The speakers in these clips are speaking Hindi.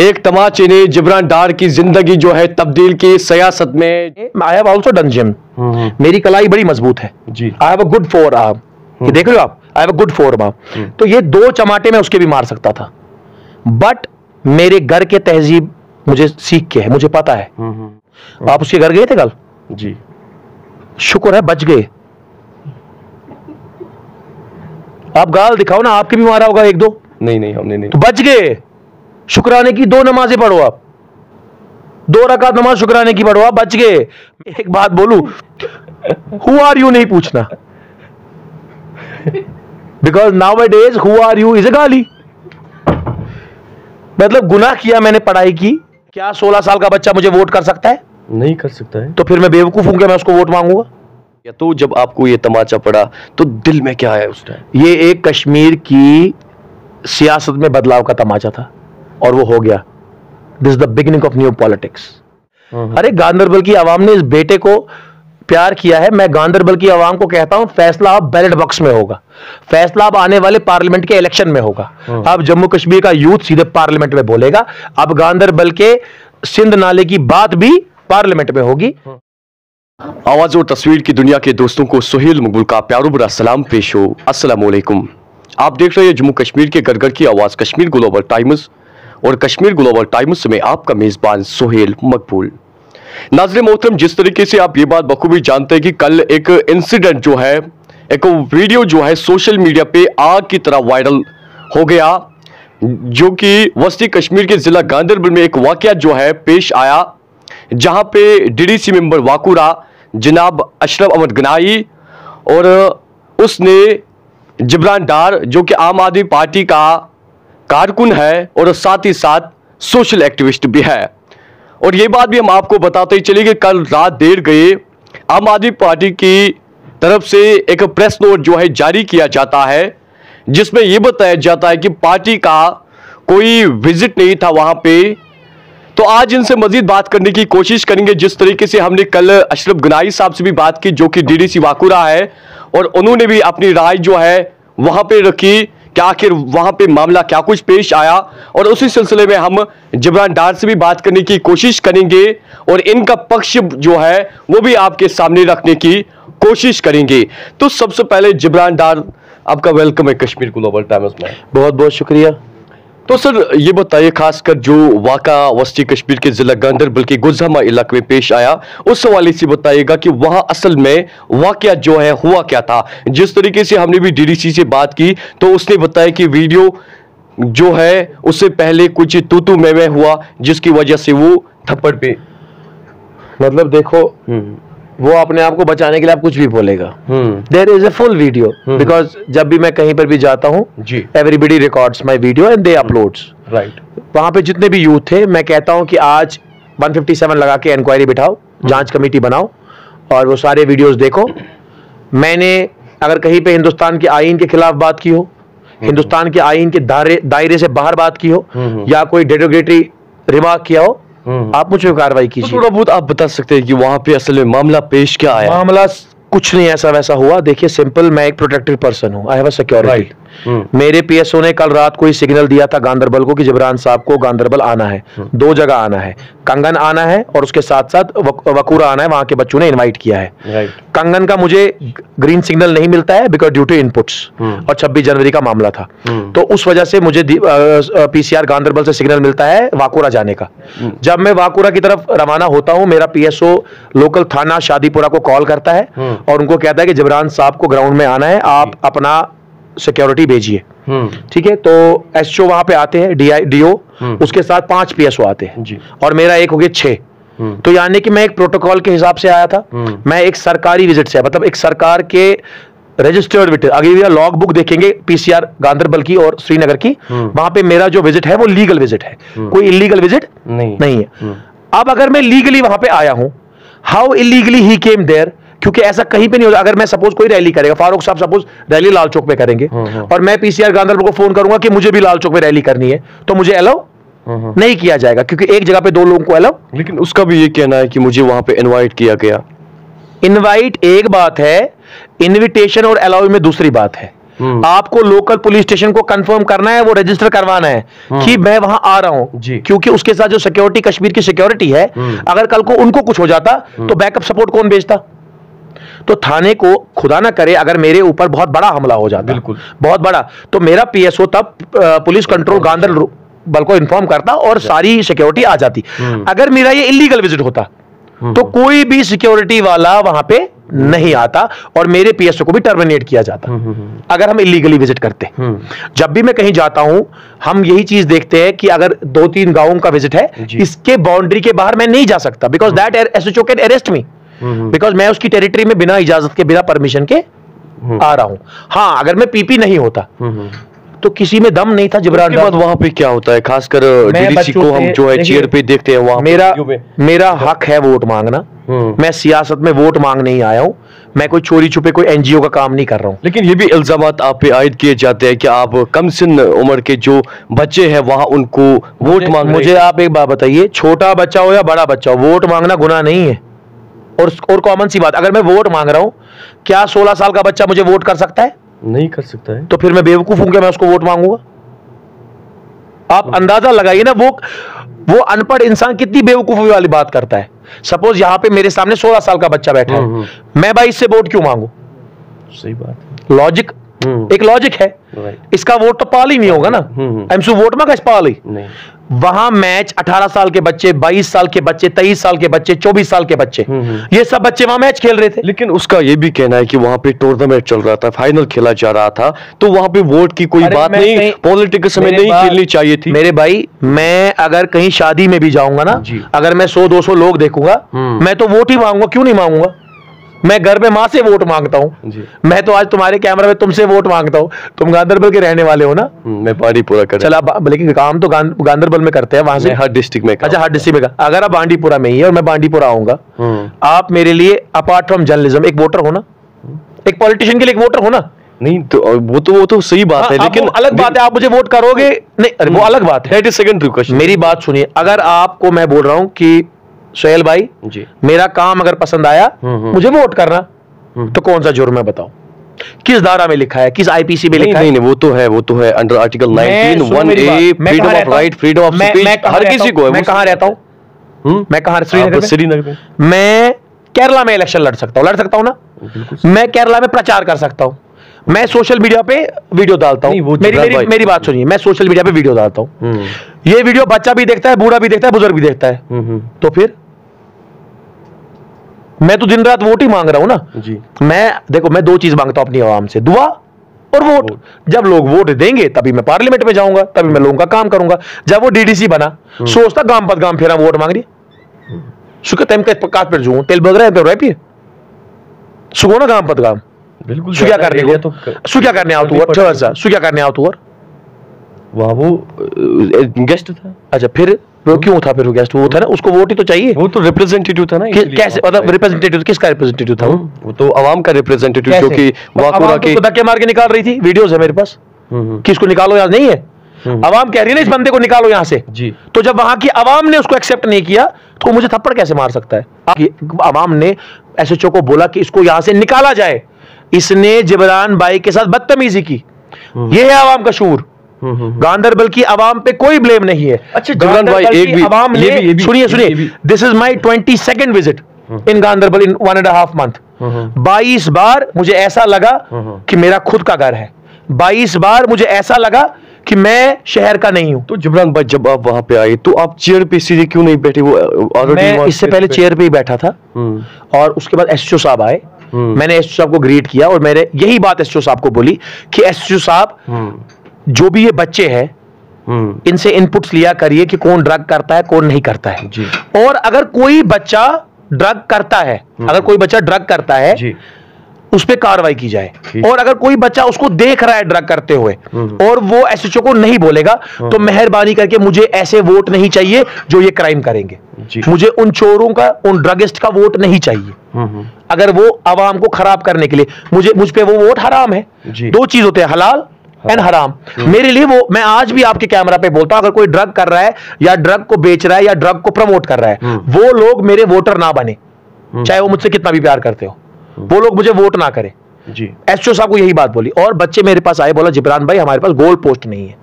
एक तमाचे ने जिब्रान डार की ज़िंदगी जो है तब्दील की सियासत में I have also done gym मेरी कलाई बड़ी मज़बूत है। जी। I have a good forearm ये देख रहे हो आप? I have a good forearm तो ये दो चमाटे में उसके भी मार सकता था। बट मेरे घर के तहजीब मुझे सीख के है मुझे पता है। आप उसके घर गए थे कल? जी। शुक्र है बच गए। आप गाल दिखाओ ना आपके भी मारा होगा एक दो। नहीं नहीं हमने नहीं। तो बच गए। शुक्राने की दो नमाजें पढ़ो आप। दो रकात नमाज़ शुक्राने की पढ़ो आप बच गए। एक बात बोलू हु आर यू नहीं पूछना। Because nowadays who are you is a गाली। मतलब गुनाह किया मैंने पढ़ाई की क्या 16 साल का बच्चा मुझे वोट कर सकता है? नहीं कर सकता है। तो फिर मैं बेवकूफ़ हूँ क्या मैं उसको वोट मांगूँगा? या तो जब आपको ये तमाचा पड़ा तो दिल में क्या है उस टाइम ये एक कश्मीर की सियासत में बदलाव का तमाचा था। और वो हो गया। This the beginning of new politics अरे गांधरबल की आवाम ने इस बेटे को प्यार किया है। मैं गांधरबल की आवाम को कहता हूँ फैसला अब बैलेट बॉक्स में होगा। फैसला अब आने वाले पार्लियामेंट के इलेक्शन में होगा। अब जम्मू कश्मीर का यूथ सीधे पार्लियामेंट में बोलेगा। अब गांधरबल के सिंध नाले की बात भी पार्लियामेंट में होगी। आवाज़ और तस्वीर की दुनिया के दोस्तों को सुहेल मुगल का प्यारो बुरा सलाम पेश हो। अस्सलाम वालेकुम आप देख रहे हैं जम्मू कश्मीर के घर की आवाज़ कश्मीर ग्लोबल टाइम्स और कश्मीर ग्लोबल टाइम्स में आपका मेजबान सुहेल मकबूल। नाजरे मोहतरम, जिस तरीके से आप ये बात बखूबी जानते हैं कि कल एक इंसिडेंट जो है, एक वीडियो जो है सोशल मीडिया पे आग की तरह वायरल हो गया, जो कि वस्ती कश्मीर के जिला गांधरबल में एक वाकया जो है पेश आया, जहाँ पे डीडीसी मेंबर वाकुरा, जनाब अशरफ अहमद गनाई और उसने जिब्रान डार, जो कि आम आदमी पार्टी का कारकुन है और साथ ही साथ सोशल एक्टिविस्ट भी है। और ये बात भी हम आपको बताते ही चले कि कल रात देर गए, आम आदमी पार्टी की तरफ़ से एक प्रेस नोट जो है जारी किया जाता है, जिसमें यह बताया जाता है कि पार्टी का कोई विज़िट नहीं था वहाँ पे। तो आज इनसे मजीद बात करने की कोशिश करेंगे, जिस तरीके से हमने कल अशरफ गनाई साहब से भी बात की, जो कि डीडीसी वाकुरा है, और उन्होंने भी अपनी राय जो है वहाँ पे रखी। कि आखिर वहाँ पे मामला क्या कुछ पेश आया? और उसी सिलसिले में हम जिब्रान डार से भी बात करने की कोशिश करेंगे और इनका पक्ष जो है, वो भी आपके सामने रखने की कोशिश करेंगे। तो सबसे पहले जिब्रान डार आपका वेलकम है कश्मीर ग्लोबल टाइम्स में। बहुत बहुत शुक्रिया। तो सर, ये बताइए, खासकर जो वाका, वस्ती कश्मीर के जिला गांधरबल के गुजहमा इलाके में पेश आया, उस हवाले से बताइएगा कि वहाँ असल में वाकया जो है, हुआ क्या था? जिस तरीके से हमने भी डीडीसी से बात की तो उसने बताया कि वीडियो जो है, उससे पहले कुछ तूतू में हुआ, जिसकी वजह से वो थप्पड़ पे मतलब देखो वो अपने आप को बचाने के लिए आप कुछ भी बोलेगा। हम्म। There is a full video because जब भी मैं कहीं पर भी जाता हूँ everybody records my video and they uploads right वहाँ पे जितने भी यूथ थे मैं कहता हूँ कि आज 157 लगा के इंक्वायरी बिठाओ जाँच कमेटी बनाओ और वो सारे वीडियोस देखो। मैंने अगर कहीं पे हिंदुस्तान के आईन के खिलाफ बात की हो हिंदुस्तान के आईन के दायरे दायरे से बाहर बात की हो या कोई डेरोगेटरी रिमार्क किया हो आप मुझे कार्रवाई तो कीजिए। थोड़ा बहुत आप बता सकते हैं कि वहाँ पे असल में मामला पेश क्या आया? मामला कुछ नहीं ऐसा वैसा हुआ। देखिए सिंपल मैं एक प्रोटेक्टेड पर्सन हूँ। आई हैव अ सिक्योरिटी मेरे पीएसओ ने कल रात को ही सिग्नल दिया था गांधरबल को कि जबरान साहब को गांधरबल आना है। दो जगह आना है। कंगन आना है और उसके साथ साथ वक, वकूरा आना है। वहाँ के बच्चों ने इनवाइट किया है। कंगन का मुझे ग्रीन सिग्नल नहीं मिलता है बिकॉज़ ड्यू टू इनपुट्स और 26 जनवरी का मामला था। तो उस वजह से मुझे पीसीआर गांधरबल से सिग्नल मिलता है वाकुरा जाने का। जब मैं वाकुरा की तरफ़ रवाना होता हूँ मेरा पीएसओ लोकल थाना शादीपुरा को कॉल करता है। और उनको कहता है कि जबरान साहब को ग्राउंड में आना है आप अपना सिक्योरिटी भेजिए। ठीक है? तो एसओ वहाँ पे आते हैं डीआई डीओ उसके साथ पाँच पीएसओ आते हैं। और मेरा एक हो गया छह तो यानी कि मैं एक प्रोटोकॉल के हिसाब से आया था। मैं एक सरकारी विज़िट से मतलब एक सरकार के रजिस्टर्ड विज़िट अगर ये लॉग बुक देखेंगे पीसीआर गांधरबल की और श्रीनगर की। वहाँ पे मेरा जो विज़िट है वो लीगल विज़िट है। कोई इलीगल विज़िट नहीं। नहीं है। अब अगर मैं लीगली वहाँ पे आया हूँ how illegally he came there क्योंकि ऐसा कहीं पे नहीं होता। अगर मैं सपोज़ कोई रैली करेगा फारूक साहब सपोज़ रैली लाल चौक पे करेंगे और मैं पीसीआर गांधरबल को फ़ोन करूँगा कि मुझे भी लाल चौक में रैली करनी है तो मुझे अलाउ नहीं किया जाएगा क्योंकि एक जगह पे दो लोगों को अलाउ लेकिन उसका भी ये कहना है कि मुझे वहाँ पे इनवाइट किया गया। इनवाइट एक बात है इनविटेशन और अलाउ में दूसरी बात है। हम्म। आपको लोकल पुलिस स्टेशन को कंफर्म करना है वो रजिस्टर करवाना है कि मैं वहाँ आ रहा हूँ हम्म। क्योंकि उसके साथ जो सिक्योरिटी कश्मीर की सिक्योरिटी है हम्म। अगर कल को उनको कुछ हो जाता तो बैकअप सपोर्ट कौन भेजता? तो थाने को खुदा ना करे अगर मेरे ऊपर बहुत बड़ा हमला हो जाता। बिल्कुल। बहुत बड़ा। तो मेरा पीएसओ तब पुलिस कंट्रोल गांधर बल को इन्फॉर्म करता और सारी सिक्योरिटी आ जाती। हम्म। अगर मेरा ये इलीगल विज़िट होता तो कोई भी सिक्योरिटी वाला वहाँ पे नहीं आता और मेरे पीएसओ को भी टर्मिनेट किया जाता। अगर हम इलीगली विज़िट करते। जब भी मैं कहीं जाता हूँ हम यही चीज़ देखते हैं कि अगर दो तीन गाँवों का विज़िट है इसके बाउंड्री के बाहर मैं नहीं जा सकता because that SHO can arrest me because मैं उसकी टेरिटरी में बिना इजाज़त के बिना परमिशन के आ रहा हूँ। हाँ अगर मैं पीपी नहीं होता तो किसी में दम नहीं था जिब्रान बाद वहाँ पे क्या होता है? खासकर डीडीसी को हम जो है चेयर पे देखते हैं वहाँ मेरा मेरा हक है वोट मांगना। हम्म। मैं सियासत में वोट मांग नहीं आया हूँ। मैं कोई चोरी छुपे कोई एनजीओ का काम नहीं कर रहा हूँ। लेकिन ये भी इल्ज़ाम आप पे आयद किए जाते हैं कि आप कम सिन उम्र के जो बच्चे हैं वहाँ उनको वोट मांग मुझे आप एक बात बताइए छोटा बच्चा हो या बड़ा बच्चा हो वोट मांगना गुना नहीं है। और और कॉमन सी बात अगर मैं वोट मांग रहा हूँ क्या 16 साल का बच्चा मुझे वोट कर सकता है? नहीं कर सकता है। तो फिर मैं बेवकूफ़ हूँ क्या मैं उसको वोट मांगूँगा? आप अंदाज़ा लगाइए ना वो वो अनपढ़ इंसान कितनी बेवकूफ़ी वाली बात करता है? सपोज़ यहाँ पे मेरे सामने 16 साल का बच्चा बैठा हम्म, है मैं भाई इससे वोट क्यों मांगू? सही बात लॉजिक हम्म। एक लॉजिक है। इसका वोट तो पाल ही नहीं होगा ना। हम्म। एमसू वोट में कैसे पाल ही? वहाँ मैच 18 साल के बच्चे 22 साल के बच्चे 23 साल के बच्चे 24 साल के बच्चे। हम्म। ये सब बच्चे वहाँ मैच खेल रहे थे। लेकिन उसका ये भी कहना है कि वहाँ पे टूर्नामेंट चल रहा था फाइनल खेला जा रहा था तो वहाँ पे वोट की कोई बात नहीं पॉलिटिक्स में नहीं खेलनी चाहिए थी। मेरे भाई मैं अगर कहीं शादी में भी जाऊँगा ना अगर मैं 100 200 लोग देखूँगा हम्म। मैं तो वोट ही मांगूँगा क्यों नहीं मांगूँगा? मैं घर में माँ से वोट माँगता हूँ। मैं तो आज तुम्हारे कैमरा में तुमसे वोट माँगता हूँ। तुम गांधरबल के रहने वाले हो ना? हम्म, मैं बाड़ी पूरा कर चल लेकिन काम तो गांधरबल में करते हैं वहाँ से हर डिस्ट्रिक्ट में अच्छा हर डिस्ट्रिक्ट में अगर आप बांडीपुरा में ही है और मैं बांडीपुरा आऊँगा हम्म। आप मेरे लिए अपार्ट फ्रॉम जर्नलिज्म एक वोटर हो ना? एक पॉलिटिशियन के लिए एक वोटर हो ना? नहीं तो वो तो वो तो सही बात हाँ, है लेकिन अलग बात है आप मुझे वोट करोगे? नहीं अरे वो अलग बात है। सेकंडरी क्वेश्चन मेरी बात सुनिए अगर आपको मैं बोल रहा हूँ कि सोहेल भाई जी। मेरा काम अगर पसंद आया हम्म, हम्म। मुझे वोट करना। हम्म। तो कौन सा जुर्म है बताओ किस धारा में लिखा है? किस आईपीसी में लिखा नहीं है? नहीं वो तो है वो तो है अंडर आर्टिकल मैं- 19 सुनो 1 मेरी a freedom of right freedom of मैं- मैं स्पीच हर किसी को है मैं कहाँ रहता हूँ? मैं कहाँ श्रीनगर श्रीनगर में। मैं केरला में इलेक्शन लड़ सकता हूँ। लड़ सकता हूँ ना? मैं केरला में प्रचार कर सकता हूँ। मैं सोशल मीडिया पे वीडियो डालता हूँ। मेरी मेरी मेरी बात सुनिए मैं सोशल मीडिया पे वीडियो डालता हूँ। हम्म, ये वीडियो बच्चा भी देखता है बूढ़ा भी देखता है बुज़ुर्ग भी देखता है। हम्म, हम्म, तो फिर? मैं तो दिन रात वोट ही मांग रहा हूँ ना। जी। मैं देखो मैं दो चीज़ माँगता हूँ अपनी आवाम से दुआ और वोट। जब लोग वोट देंगे तभी मैं पार्लियामेंट में जाऊँगा तभी मैं लोगों का काम करूँगा। जब वो डीडीसी बना सोचता गाँव पद गाँव फिर वोट मांग रही सुख के काट पर जू तेल बग रहे हैं रह सुगो ना गाँव पद गाँव। बिल्कुल को। और ठहर सा सु क्या करने आओ तू और वहाँ वो गेस्ट था। अच्छा फिर? वो क्यों था फिर वो गेस्ट? वो था ना उसको वोट ही तो चाहिए। वो तो रिप्रेजेंटेटिव था ना कैसे मतलब रिप्रेजेंटेटिव किसका रिप्रेजेंटेटिव था? वो हम्म, तो आवाम का रिप्रेजेंटेटिव जो कि वाकुरा के तो धक्के मार के निकाल रही थी। वीडियोस है मेरे पास। हम्म, हम्म, कि इसको निकालो यहाँ नहीं है? हम्म। आवाम कह रही है ना इस बंदे को निकालो यहाँ से। जी। तो जब वहाँ की आवाम ने उसको एक्सेप्ट नहीं किया तो मुझे थप्पड़ कैसे मार सकता है? आवाम ने एसएचओ को बोला कि इसको यहाँ से निकाला जाए। इसने जिबरान भाई के साथ बदतमीजी की। यह है आवाम का शूर। हम्म, हम्म, गांधरबल की आवाम पे कोई ब्लेम नहीं है। अच्छा, जिब्रान भाई, एक भी- आवाम ने सुनिए सुनिए। This is my twenty second visit in Ganderbal in one and half month hmm, बाईस बार मुझे ऐसा लगा हम्म। कि मेरा खुद का घर है। बाईस बार मुझे ऐसा लगा कि मैं शहर का नहीं हूँ। तो जिब्रान भाई जब आप वहाँ पे आए तो आप चेयर पे सीधे क्यों नहीं बैठे? वो ऑलरेडी मैं इससे पहले चेयर पे ही बैठा था और उसके बाद एसओ साहब आए। हम्म। मैंने एस साहब को ग्रीट किया और मैंने यही बात एस साहब को बोली कि एस साहब जो भी ये बच्चे हैं इनसे इनपुट्स लिया करिए कि कौन ड्रग करता है कौन नहीं करता है। जी। और अगर कोई बच्चा ड्रग करता है अगर कोई बच्चा ड्रग करता है जी। उस पर कार्रवाई की जाए। और अगर कोई बच्चा उसको देख रहा है ड्रग करते हुए हम्म। और वो एसएचओ को नहीं बोलेगा तो मेहरबानी करके मुझे ऐसे वोट नहीं चाहिए जो ये क्राइम करेंगे। मुझे उन चोरों का उन ड्रगिस्ट का वोट नहीं चाहिए। हम्म, अगर वो आवाम को खराब करने के लिए मुझे मुझ पर वो वोट हराम है। दो चीज़ होते हैं हलाल एंड हराम। मेरे लिए वो मैं आज भी आपके कैमरा पे बोलता हूँ अगर कोई ड्रग कर रहा है या ड्रग को बेच रहा है या ड्रग को प्रमोट कर रहा है हम्म। वो लोग मेरे वोटर ना बने। चाहे वो मुझसे कितना भी प्यार करते हो। वो लोग मुझे वोट ना करें। जी। एसओ साहब को यही बात बोली। और बच्चे मेरे पास आए बोला जिब्रान भाई हमारे पास गोल पोस्ट नहीं है।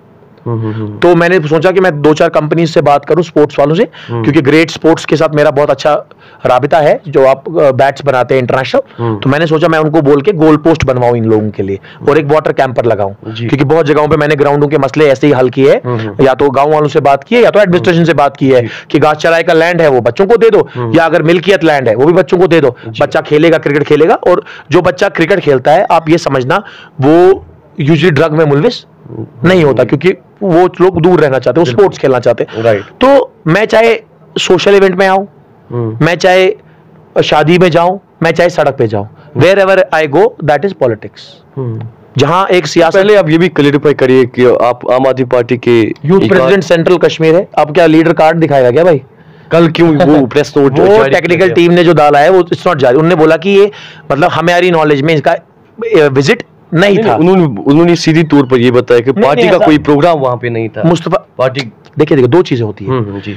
तो मैंने सोचा कि मैं दो चार कंपनी से बात करूँ स्पोर्ट्स वालों से क्योंकि ग्रेट स्पोर्ट्स के साथ मेरा बहुत अच्छा राबिता है जो आप बैट्स बनाते हैं इंटरनेशनल तो मैंने सोचा मैं उनको बोल के गोल पोस्ट बनवाऊं इन लोगों के लिए और एक वाटर कैंपर लगाऊँ। क्योंकि बहुत जगहों पे मैंने ग्राउंडों के मसले ऐसे ही हल किए या तो गाँव वालों से बात की है या तो एडमिनिस्ट्रेशन से बात की है कि घास चराई का लैंड है वो बच्चों को दे दो या अगर मिल्कियत लैंड है वो भी बच्चों को दे दो। बच्चा खेलेगा क्रिकेट खेलेगा और जो बच्चा क्रिकेट खेलता है आप ये समझना वो यूजली ड्रग में मुलविस नहीं होता क्योंकि वो लोग दूर रहना चाहते हैं वो स्पोर्ट्स खेलना चाहते हैं। तो मैं चाहे सोशल इवेंट में आऊँ मैं चाहे शादी में जाऊँ मैं चाहे सड़क पे जाऊँ wherever I go that is politics जहाँ एक सियासत पहले आप ये भी क्लेरिफाई करिए कि आप आम आदमी पार्टी के यूथ प्रेसिडेंट सेंट्रल कश्मीर है। अब क्या लीडर कार्ड दिखाएगा क्या भाई? कल क्यों वो प्रेस नोट वो टेक्निकल टीम ने जो डाला है वो इट्स नॉट जारी। उन्होंने बोला कि ये मतलब हमारी नॉलेज में इसका विज़िट नहीं था। उन्होंने उन्होंने सीधी तौर पर ये बताया कि पार्टी का कोई प्रोग्राम वहाँ पे नहीं था। मुस्तफ़ा पार्टी देखिए देखिए दो चीज़ें होती है। हम्म हम्म, जी।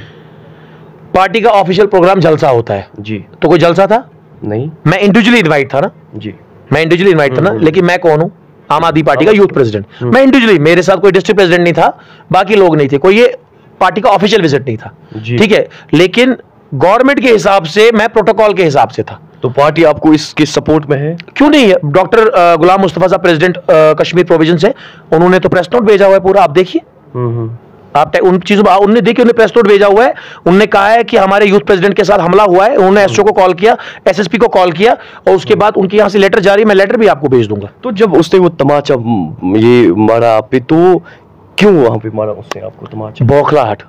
पार्टी का ऑफिशियल प्रोग्राम जलसा होता है। जी। तो कोई जलसा था? नहीं। मैं इंडिविजुअली इनवाइट था ना। जी। मैं इंडिविजुअली इनवाइट था ना लेकिन मैं कौन हूँ? आम आदमी पार्टी का यूथ प्रेसिडेंट मैं इंडिविजुअली मेरे साथ कोई डिस्ट्रिक्ट प्रेसिडेंट नहीं था बाकी लोग नहीं थे। कोई ये पार्टी का ऑफिशियल विज़िट नहीं था। ठीक है? लेकिन गवर्नमेंट के हिसाब से मैं प्रोटोकॉल के हिसाब से था। तो पार्टी आपको इसके सपोर्ट में है? क्यों नहीं? है डॉक्टर गुलाम मुस्तफ़ा साहब प्रेसिडेंट कश्मीर प्रोविज़न से उन्होंने तो प्रेस नोट भेजा हुआ है पूरा आप देखिए। आप उन चीज़ों उनने देखिए उन्हें प्रेस नोट भेजा हुआ है। उन्होंने कहा है कि हमारे यूथ प्रेसिडेंट के साथ हमला हुआ है। उन्होंने एसओ को कॉल किया एसएसपी को कॉल किया और उसके बाद उनके यहाँ से लेटर जारी मैं लेटर भी आपको भेज दूँगा। तो जब उसने वो तमाचा ये मारा आप पे तो क्यों वहाँ पे मारा उसने आपको तमाचा? बौखलाहट।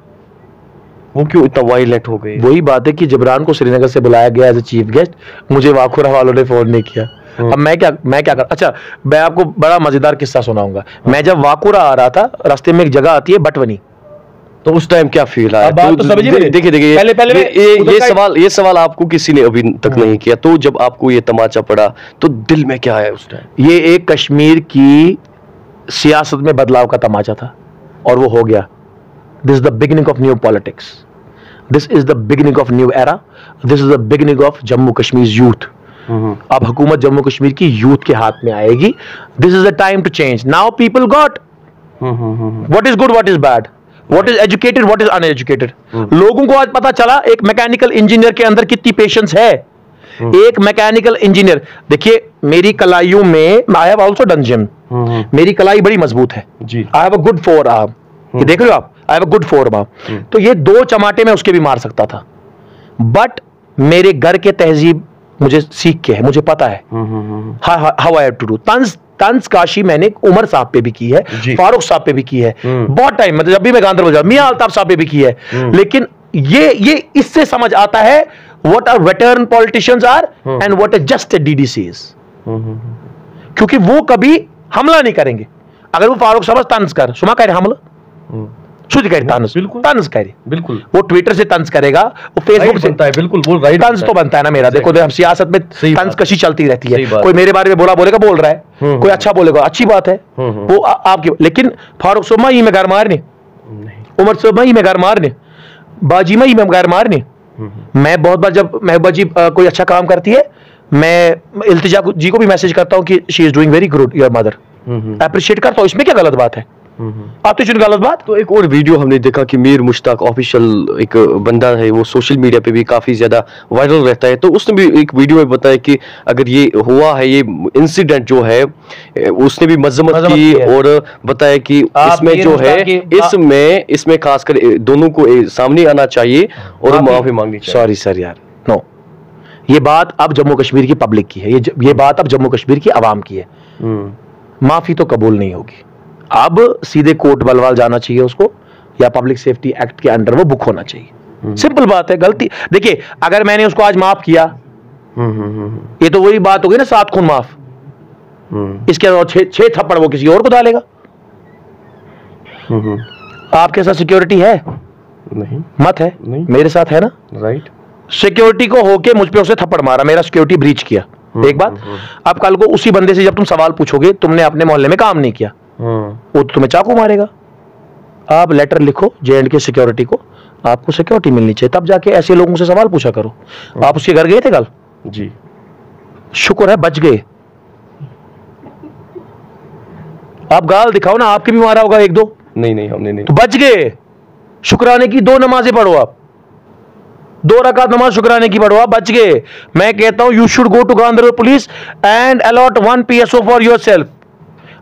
वो क्यों इतना वायलेंट हो गए? वही बात है कि जबरान को श्रीनगर से बुलाया गया एज ए चीफ गेस्ट मुझे वाखुरा वालों ने फ़ोन नहीं किया। अब मैं क्या मैं क्या कर अच्छा मैं आपको बड़ा मज़ेदार किस्सा सुनाऊँगा। मैं जब वाकुरा आ रहा था रास्ते में एक जगह आती है बटवनी। तो उस टाइम क्या फील आया? तो मेरी। देखिए देखिए पहले- पहले ये, ये, ये सवाल ये सवाल आपको किसी ने अभी तक नहीं किया। तो जब आपको ये तमाचा पड़ा तो दिल में क्या आया उस टाइम ये एक कश्मीर की सियासत में बदलाव का तमाचा था और वो हो गया। This is the beginning of new politics this is the beginning of new era this is the beginning of Jammu Kashmir youth अब हुकूमत जम्मू कश्मीर की यूथ के हाथ में आएगी. This is the time to change now people got what is good what is bad what is educated what is uneducated लोगों को आज पता चला एक मैकेनिकल इंजीनियर के अंदर कितनी पेशेंस है? एक मैकेनिकल इंजीनियर देखिए मेरी कलाइयों में I have also done gym मेरी कलाई बड़ी मज़बूत है. जी। I have a good forearm ये देख रहे हो आप? I have a good forearm तो ये दो चमाटे में उसके भी मार सकता था। बट मेरे घर के तहजीब मुझे सीख के है मुझे पता है। How I have to do तंज तंज काशी मैंने उमर साहब पे भी की है फारूक साहब पे भी की है। बहुत टाइम मतलब जब भी मैं गांधरबल जाऊँ मियाँ अल्ताफ साहब पे भी की है। लेकिन ये ये इससे समझ आता है what are veteran politicians are and what are just DDCs क्योंकि वो कभी हमला नहीं करेंगे। अगर वो फारूक साहब तंज कर सुमा कह रहे हमला। कह रहे तंज। तंज कह बिल्कुल। वो ट्विटर से तंज करेगा वो फेसबुक से। बनता है बिल्कुल वो राइट तंज तो बनता है ना मेरा। देखो हम सियासत में तंज कशी चलती रहती है। कोई मेरे बारे में बोला बोलेगा बोल रहा है। हम्म, कोई अच्छा बोलेगा अच्छी बात है। हम्म, हम्म। वो आपकी लेकिन फारूक सोमा ही में घर मारने। उमर सोमा ही में घर मारने। बाजी में ही में घर मारने। मैं बहुत बार जब महबूबा जी कोई अच्छा काम करती है मैं इल्तिजा जी को भी मैसेज करता हूँ कि she is doing very good your mother appreciate करता हूँ। इसमें क्या गलत बात है? आप तो गलत बात? तो एक और वीडियो हमने देखा कि मीर मुश्ताक ऑफिशियल एक बंदा है वो सोशल मीडिया पे भी काफ़ी ज़्यादा वायरल रहता है। तो उसने भी एक वीडियो में बताया कि अगर ये हुआ है ये इंसिडेंट जो है उसने भी मजम्मत की की और बताया कि इसमें जो है इसमें इसमें खासकर दोनों को सामने आना चाहिए और माफी- मांगनी चाहिए। सॉरी सर यार। नो ये बात अब जम्मू कश्मीर की पब्लिक की है। ये ये बात अब जम्मू कश्मीर की आवाम की है। हम्म, माफ़ी तो कबूल नहीं होगी। अब सीधे कोर्ट बलवाल जाना चाहिए उसको या पब्लिक सेफ्टी एक्ट के अंडर वो बुक होना चाहिए। सिंपल बात है गलती। देखिए अगर मैंने उसको आज माफ़ किया हम्म, हम्म, हम्म, ये तो वही बात होगी ना सात खून माफ़। हम्म, इसके अलावा छह थप्पड़ वो किसी और को डालेगा। हम्म, हम्म, आपके साथ सिक्योरिटी है? नहीं। मत है। नहीं। मेरे साथ है ना? राइट सिक्योरिटी को होके मुझ पे उसने थप्पड़ मारा मेरा सिक्योरिटी ब्रीच किया। एक बात अब कल को उसी बंदे से जब तुम सवाल पूछोगे तुमने अपने मोहल्ले में काम नहीं किया। वो तो तुम्हें चाकू मारेगा। आप लेटर लिखो जे एंड के सिक्योरिटी को आपको सिक्योरिटी मिलनी चाहिए। तब जाके ऐसे लोगों से सवाल पूछा करो। आप उसके घर गए थे कल? जी। शुक्र है बच गए। आप गाल दिखाओ ना आपके भी मारा होगा एक दो। नहीं नहीं हमने नहीं। तो बच गए। शुक्राने की दो नमाजें पढ़ो आप। दो रकात नमाज़ शुक्राने की पढ़ो आप बच गए। मैं कहता हूँ you should go to Ganderbal police and allot one PSO for yourself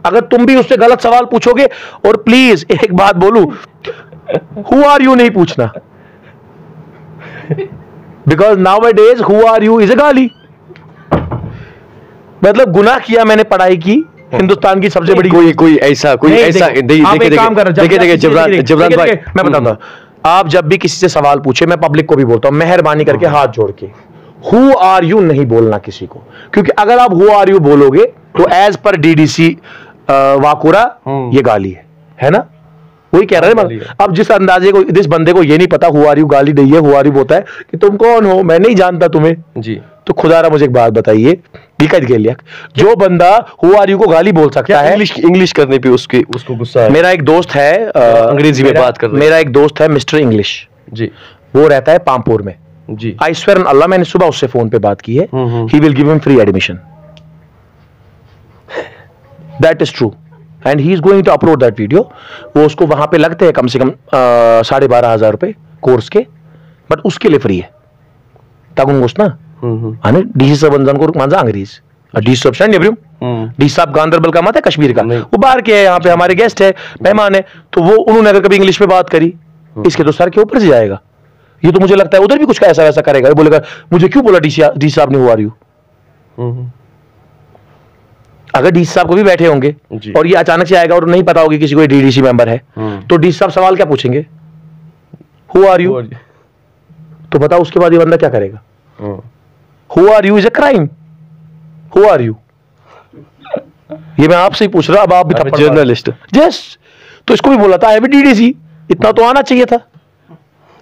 अगर तुम भी उससे गलत सवाल पूछोगे और प्लीज़ एक बात बोलू हु आर यू नहीं पूछना। Because nowadays who are you is a गाली। मतलब गुनाह किया मैंने पढ़ाई की हिंदुस्तान की सबसे बड़ी कोई कोई ऐसा कोई ऐसा देखिए हो, देखिए जब- देखिए देखिए, जबरान जबरान भाई। मैं बताता हूँ। आप जब भी किसी से सवाल पूछे मैं पब्लिक को भी बोलता हूँ मेहरबानी करके हाथ जोड़ के। हु आर यू नहीं बोलना किसी को। क्योंकि अगर आप हु आर यू बोलोगे तो एज पर डीडीसी वाकुरा हम्म। ये गाली है है ना? वही कह रहे हैं। अब जिस अंदाजे को जिस बंदे को ये नहीं पता हु आर यू गाली नहीं है हु आर यू होता है कि तुम कौन हो? मैं नहीं जानता तुम्हें। जी। तो खुदारा मुझे एक बात बताइए दिक्कत के लिए। जो बंदा हु आर यू को गाली बोल सकता है इंग्लिश इंग्लिश करने पे उसके उसको गुस्सा है? मेरा एक दोस्त है अंग्रेज़ी में बात कर मेरा एक दोस्त है मिस्टर इंग्लिश। जी। वो रहता है पामपुर में। जी। आई स्वेर अल्लाह मैंने सुबह उससे फ़ोन पे बात की है। He will give him free admission that is true and he is going to upload that video वो उसको वहाँ पे लगते हैं कम से कम साढ़े बारह हज़ार रुपए कोर्स के। बट उसके लिए फ्री है। तागुन गोस ना? हम्म हम्म आणि डी सबको माझा अंग्रेज़ डी स्टैंड एवरीम हम्म। डी साहब गांधरबल का मत है कश्मीर का। वो बाहर के है यहाँ पे हमारे गेस्ट है मेहमान है। तो वो उन्होंने अगर कभी इंग्लिश में बात करी इसके तो सर के ऊपर से जाएगा। ये तो मुझे लगता है उधर भी कुछ ऐसा वैसा करेगा बोलेगा मुझे क्यों बोला डी डी साहब ने हुआ यू हम्म अगर डी साहब को भी बैठे होंगे और ये अचानक से आएगा और नहीं पता होगी किसी को डीडीसी मेंबर है हम्म। तो डी साहब सवाल क्या पूछेंगे? हु आर यू तो बताओ उसके बाद ये बंदा क्या करेगा? Who are you is a crime who are you ये मैं आपसे ही पूछ रहा अब आप भी। जर्नलिस्ट यस तो इसको भी बोला था आई डीडीसी इतना तो आना चाहिए था।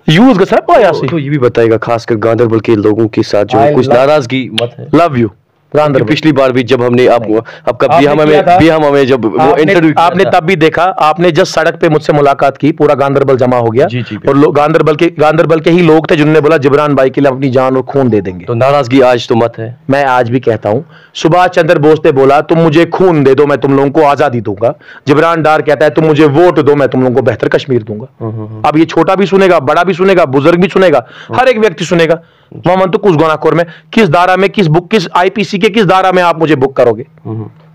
यूज़ सर पाया तो, तो ये भी बताएगा खासकर गांधरबल के लोगों के साथ जो कुछ नाराज़गी मत है। लव यू पिछली बार भी जब हमने आपको आपका बिहामा किया था? में बिहामा में जब वो इंटरव्यू आपने तब भी देखा। आपने जस्ट सड़क पे मुझसे मुलाकात की पूरा गांधरबल जमा हो गया। जी, जी, और गांधरबल के गांधरबल के ही लोग थे जिन्होंने बोला जिबरान भाई के लिए अपनी जान और खून दे देंगे। तो नाराज़गी आज तो मत है। मैं आज भी कहता हूँ सुभाष चंद्र बोस ने बोला तुम मुझे खून दे दो मैं तुम लोगों को आज़ादी दूँगा। जिबरान डार कहता है तुम मुझे वोट दो मैं तुम लोगों को बेहतर कश्मीर दूँगा। अब ये छोटा भी सुनेगा बड़ा भी सुनेगा बुज़ुर्ग भी सुनेगा हर एक व्यक्ति सुनेगा। मोहम्मद तो कुछ गोनाखोर में। किस धारा में किस बुक किस आईपीसी के किस धारा में आप मुझे बुक करोगे?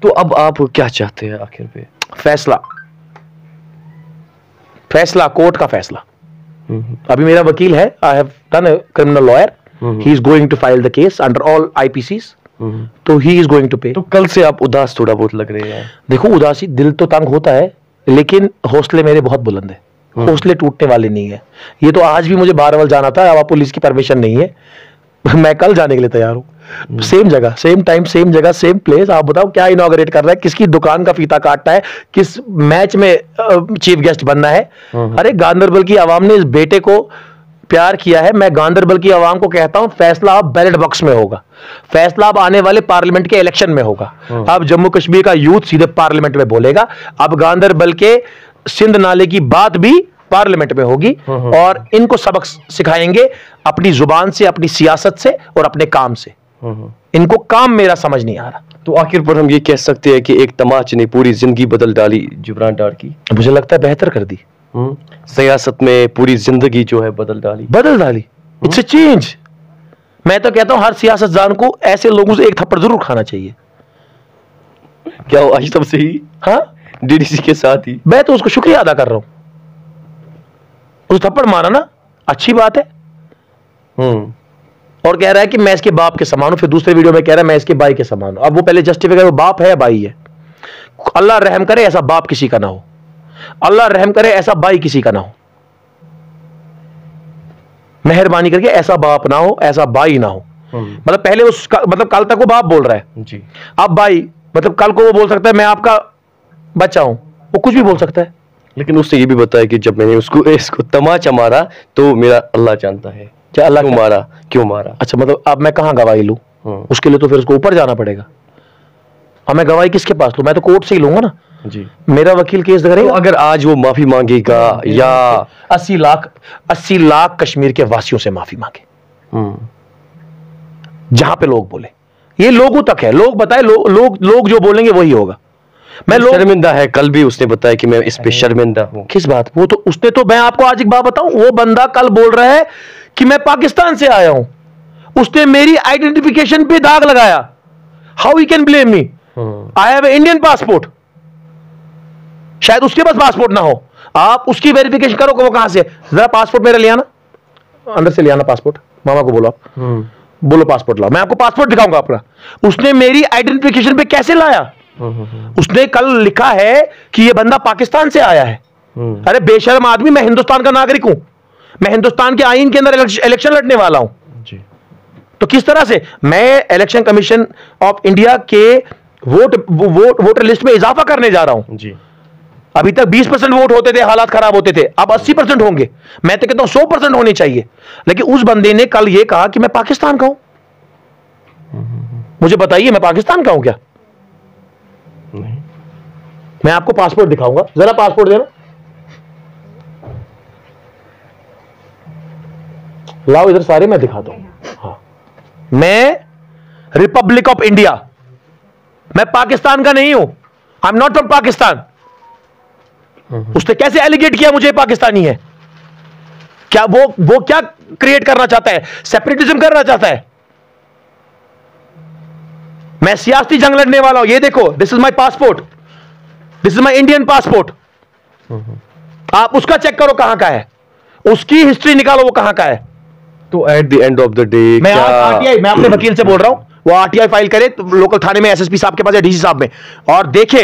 तो अब आप क्या चाहते हैं आखिर पे? फैसला। फैसला कोर्ट का फैसला। अभी मेरा वकील है I have done criminal lawyer he is going to file the case under all IPCs तो ही इज़ गोइंग टू पे तो कल से आप उदास थोड़ा बहुत लग रहे हैं देखो उदासी दिल तो तंग होता है लेकिन हौसले मेरे बहुत बुलंद है। हौसले टूटने वाले नहीं है। ये तो आज भी मुझे बारवल जाना था अब पुलिस की परमिशन नहीं है। मैं कल जाने के लिए तैयार हूँ। सेम जगह सेम टाइम सेम जगह सेम प्लेस आप बताओ क्या इनॉग्रेट कर रहा है? किसकी दुकान का फीता काटना है? किस मैच में चीफ गेस्ट बनना है? अरे गांधरबल की आवाम ने इस बेटे को प्यार किया है। मैं गांधरबल की आवाम को कहता हूँ फैसला अब बैलेट बॉक्स में होगा। फैसला अब आने वाले पार्लियामेंट के इलेक्शन में होगा। अब जम्मू कश्मीर का यूथ सीधे पार्लियामेंट में बोलेगा। अब गांधरबल के सिंध नाले की बात भी पार्लियामेंट में होगी और इनको सबक सिखाएँगे अपनी ज़ुबान से अपनी सियासत से और अपने काम से। इनको काम मेरा समझ नहीं आ रहा। तो आखिर पर हम ये कह सकते हैं कि एक तमाच ने पूरी ज़िंदगी बदल डाली जिब्रान डार की। मुझे लगता है बेहतर कर दी। सियासत में पूरी ज़िंदगी जो है बदल डाली। बदल डाली। इट्स चेंज मैं तो कहता हूँ हर सियासतदान को ऐसे लोगों से एक थप्पड़ ज़रूर खाना चाहिए। क्या वो आज तब से ही हाँ? डीडीसी के साथ ही। मैं तो उसको शुक्रिया अदा कर रहा हूँ। उस थप्पड़ मारा ना अच्छी बात है। हम्म। और कह रहा है कि मैं इसके बाप के समान हूँ फिर दूसरे वीडियो में कह रहा है मैं इसके भाई के समान हूँ। अब वो पहले जस्टिफाई करे वो बाप है या भाई है? अल्लाह रहम करे ऐसा बाप किसी का ना हो। अल्लाह रहम करे ऐसा भाई किसी का ना हो। मेहरबानी करके ऐसा बाप ना हो ऐसा भाई ना हो। मतलब पहले उस मतलब कल तक वो बाप बोल रहा है। जी। अब भाई मतलब कल को वो बोल सकता है मैं आपका बच्चा हूँ वो कुछ भी बोल सकता है। लेकिन उसने ये भी बताया कि जब मैंने उसको इसको तमाचा मारा तो मेरा अल्लाह जानता है। क्या अल्लाह क्यों मारा? क्यों मारा? अच्छा मतलब अब मैं कहाँ गवाही लूँ? हम्म, उसके लिए तो फिर उसको ऊपर जाना पड़ेगा। अब मैं गवाही किसके पास लूँ? मैं तो कोर्ट से ही लूँगा ना। जी। मेरा वकील केस तो अगर आज वो माफ़ी मांगेगा या अस्सी लाख अस्सी लाख कश्मीर के वासियों से माफ़ी मांगे। हम्म, जहाँ पे लोग बोले। ये लोगों तक है। लोग बताए लो, लोग लोग जो बोलेंगे वही होगा। मैं लोग शर्मिंदा है कल भी उसने बताया कि मैं इस पे शर्मिंदा हूँ। किस बात? वो तो उसने तो मैं आपको आज एक बात बताऊँ वो बंदा कल बोल रहा है कि मैं पाकिस्तान से आया हूँ। उसने मेरी आइडेंटिफिकेशन पे दाग लगाया। How you can blame me I have Indian passport शायद उसके पास पासपोर्ट ना हो। आप उसकी वेरिफिकेशन करो कि वो कहाँ से? जरा पासपोर्ट मेरा ले आना। अंदर से ले आना पासपोर्ट मामा को बोलो आप। बोलो पासपोर्ट लाओ। मैं आपको पासपोर्ट दिखाऊँगा अपना। उसने मेरी आइडेंटिफिकेशन पे कैसे लाया? उसने कल लिखा है कि ये बंदा पाकिस्तान से आया है। अरे बेशर्म आदमी मैं हिंदुस्तान का नागरिक हूँ। मैं हिंदुस्तान के आइन के अंदर इलेक्शन लड़ने वाला हूँ। जी। तो किस तरह से? मैं इलेक्शन कमीशन ऑफ़ इंडिया के वोट वोट वोटर लिस्ट में इजाफा करने जा रहा हूँ। जी। अभी तक 20 परसेंट वोट होते थे हालात खराब होते थे। अब 80 परसेंट होंगे। मैं तो कहता हूँ 100 परसेंट होने चाहिए। लेकिन उस बंदे ने कल यह कहा कि मैं पाकिस्तान का हूँ। मुझे बताइए मैं पाकिस्तान का हूँ क्या? मैं आपको पासपोर्ट दिखाऊँगा। जरा पासपोर्ट देना। लाओ इधर सारे मैं दिखाता हूँ। हाँ। मैं रिपब्लिक ऑफ़ इंडिया मैं पाकिस्तान का नहीं हूँ। I am not from Pakistan उसने कैसे एलिगेट किया मुझे पाकिस्तानी है? क्या वो वो क्या क्रिएट करना चाहता है? सेपरेटिज्म करना चाहता है? मैं सियासी जंग लड़ने वाला हूँ। ये देखो this is my passport this is my Indian passport आप उसका चेक करो कहाँ का है। उसकी हिस्ट्री निकालो वो कहाँ का है। तो at the end of the day मैं आरटीआई मैं अपने वकील से बोल रहा हूँ। वो आरटीआई फ़ाइल करे तो लोकल थाने में एसएसपी साहब के पास या डीसी साहब में। और देखे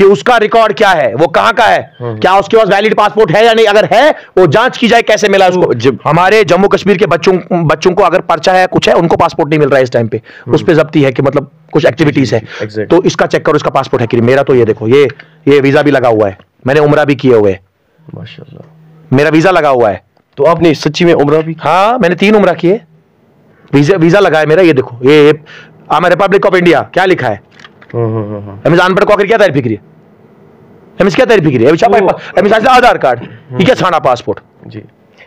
कि उसका रिकॉर्ड क्या है? वो कहाँ का है? क्या उसके पास वैलिड पासपोर्ट है या नहीं? अगर है वो जाँच की जाए कैसे मिला उसको। तो हमारे जम्मू कश्मीर के बच्चों बच्चों को अगर पर्चा है कुछ है उनको पासपोर्ट नहीं मिल रहा है इस टाइम पे। उस पे जब्ती है कि मतलब कुछ एक्टिविटीज़ है। तो इसका चेक करो इसका पासपोर्ट है कि मेरा तो ये देखो ये ये वीज़ा भी लगा हुआ है। मैंने उमरा भी किए हुए हैं। माशाल्लाह। मेरा वीज़ा लगा हुआ है। तो आपने सच्ची में उम्र भी हाँ मैंने तीन उम्र किए। वीज़ा वीज़ा लगा है मेरा ये देखो। ये आई रिपब्लिक ऑफ़ इंडिया क्या लिखा है? एम अनपढ़ को आखिर क्या तारीफ़ फिक्री एम क्या तारीफ़ फिक्री है छापा एम आधार कार्ड ये क्या छाना पासपोर्ट जी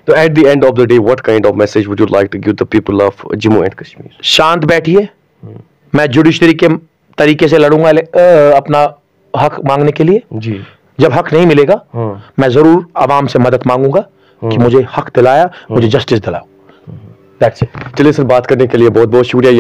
तो at the end of the day what kind of message would you like to give the people of Jammu and Kashmir शांत बैठिए। मैं जुडिशरी के तरीके से लड़ूँगा अपना हक मांगने के लिए। जी। जब हक नहीं मिलेगा हाँ। मैं ज़रूर आवाम से मदद मांगूँगा कि मुझे हक दिलाया मुझे जस्टिस दिलाओ। दैट्स इट चलिए सर बात करने के लिए बहुत बहुत शुक्रिया